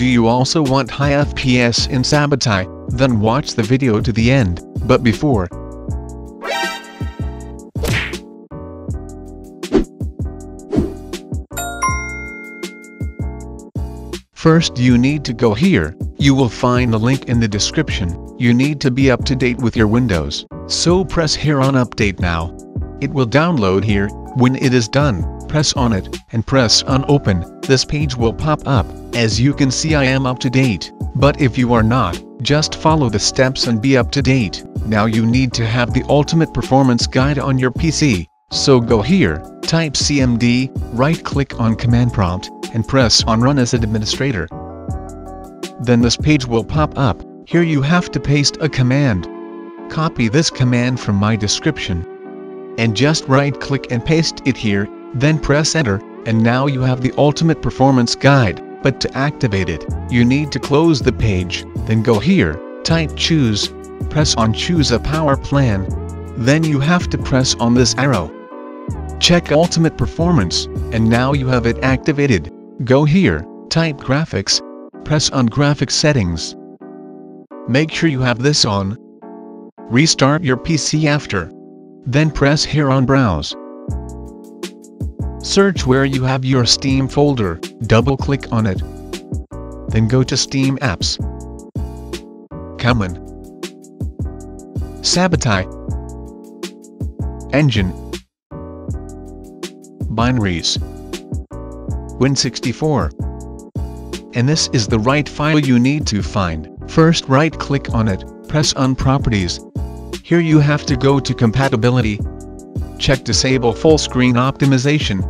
Do you also want high FPS in SABOTAJ? Then watch the video to the end, but before, First you need to go here, you will find the link in the description, you need to be up to date with your Windows, so press here on update now. It will download here, when it is done, press on it, and press on open, this page will pop up, as you can see I am up to date, but if you are not, just follow the steps and be up to date. Now you need to have the ultimate performance guide on your PC, so go here, type CMD, right click on command prompt, and press on Run as administrator. Then this page will pop up, here you have to paste a command. Copy this command from my description. And just right click and paste it here, then press enter, and now you have the ultimate performance guide. But to activate it, you need to close the page, then go here, type choose, press on choose a power plan. Then you have to press on this arrow. Check ultimate performance, and now you have it activated. Go here, type graphics, press on graphics settings. Make sure you have this on. Restart your PC after. Then press here on browse. Search where you have your Steam folder, double click on it. Then go to Steam apps. Common. SABOTAJ. Engine. Binaries. Win64. And this is the right file you need to find. First right click on it, press on Properties. Here you have to go to Compatibility. Check Disable Full Screen Optimization.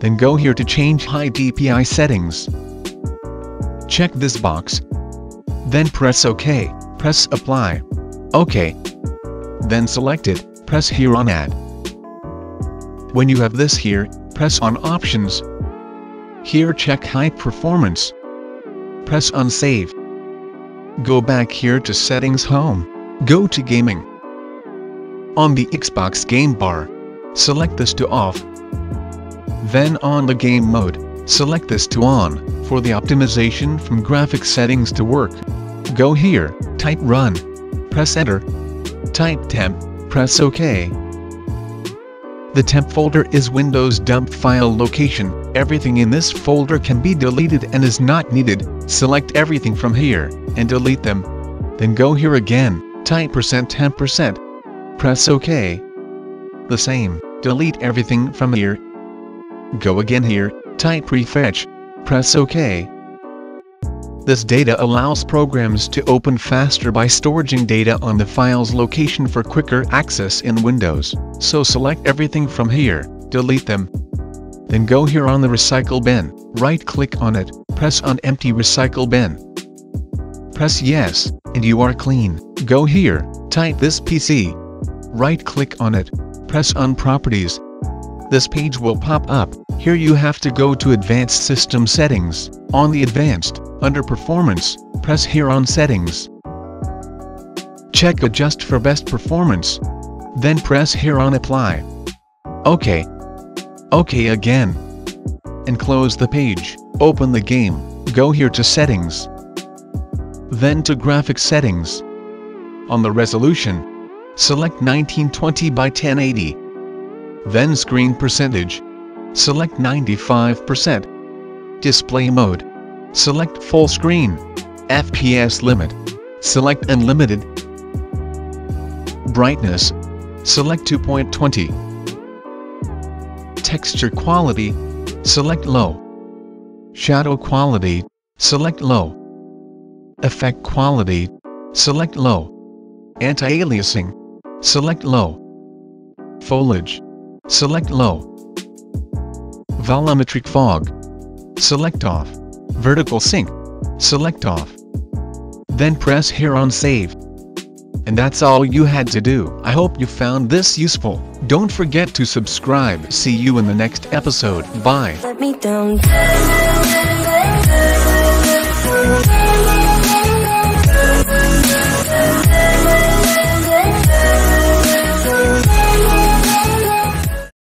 Then go here to change High DPI settings. Check this box. Then press OK, press Apply. OK. Then select it, press here on Add. When you have this here, press on Options. Here check High Performance. Press on Save. Go back here to Settings Home. Go to Gaming. On the Xbox game bar, select this to off. Then on the game mode, select this to on, for the optimization from graphic settings to work. Go here, type Run. Press Enter. Type Temp, press OK. The temp folder is Windows dump file location. Everything in this folder can be deleted and is not needed. Select everything from here and delete them. Then go here again, type percent %10%. Press OK. The same, delete everything from here. Go again here, type prefetch. Press OK. This data allows programs to open faster by storing data on the file's location for quicker access in Windows. So select everything from here, delete them. Then go here on the recycle bin, right click on it, press on empty recycle bin. Press yes, and you are clean. Go here, type this PC. Right click on it, press on properties. This page will pop up. Here you have to go to Advanced System Settings. On the Advanced, under Performance, press here on Settings. Check Adjust for best performance. Then press here on Apply. OK. OK again. And close the page. Open the game. Go here to Settings. Then to Graphics Settings. On the resolution, select 1920 by 1080. Then Screen Percentage. Select 95%. Display Mode. Select Full Screen. FPS Limit. Select Unlimited. Brightness. Select 2.20. Texture Quality. Select Low. Shadow Quality. Select Low. Effect Quality. Select Low. Anti-aliasing. Select Low. Foliage. Select Low. Volumetric Fog. Select Off. Vertical Sync. Select Off. Then press here on Save. And that's all you had to do. I hope you found this useful. Don't forget to subscribe. See you in the next episode. Bye.